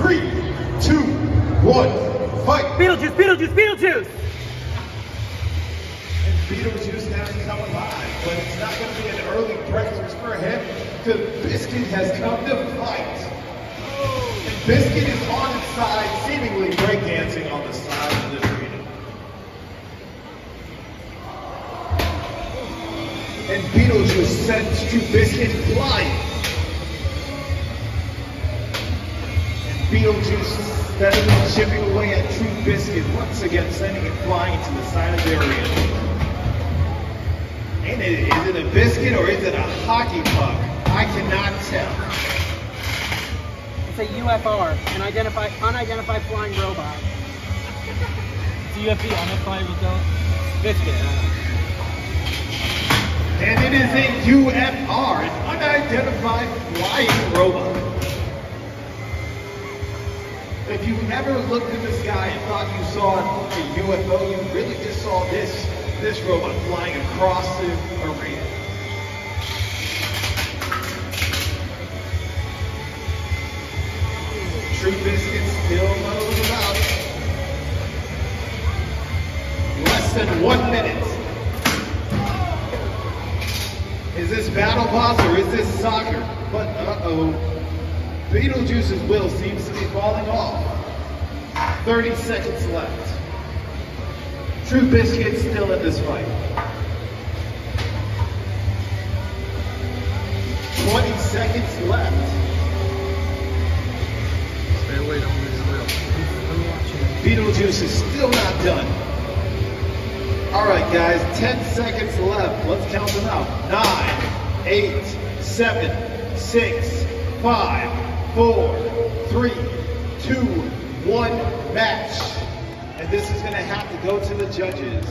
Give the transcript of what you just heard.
three, two, one, fight. Beetlejuice, Beetlejuice, Beetlejuice! And Beetlejuice now is coming live, but it's not going to be an early breakthrough for him. The Biscuit has come to fight. And Biscuit is on his side, seemingly breakdancing on the side of this arena. And Beetlejuice sends True Biscuit flying. And Beetlejuice steadily chipping away at True Biscuit, once again sending it flying to the side of the arena. And it, is it a biscuit or is it a hockey puck? I cannot tell. It's a UFR, an identified, unidentified flying robot. CFP unidentified Biscuit. Uh. And it is a UFR, an unidentified flying robot. If you ever looked in the sky and thought you saw a UFO, you really just saw this, this robot flying across the arena. True Biscuit still moving about. Less than one minute. Is this BattleBots or is this soccer? But uh-oh. Beetlejuice's will seems to be falling off. 30 seconds left. True Biscuit still in this fight. 20 seconds left. Stay away, don't lose the wheel. Beetlejuice is still not done. All right, guys, 10 seconds left. Let's count them out. Nine, eight, seven, six, five, four, three, two, one. Match. And this is going to have to go to the judges.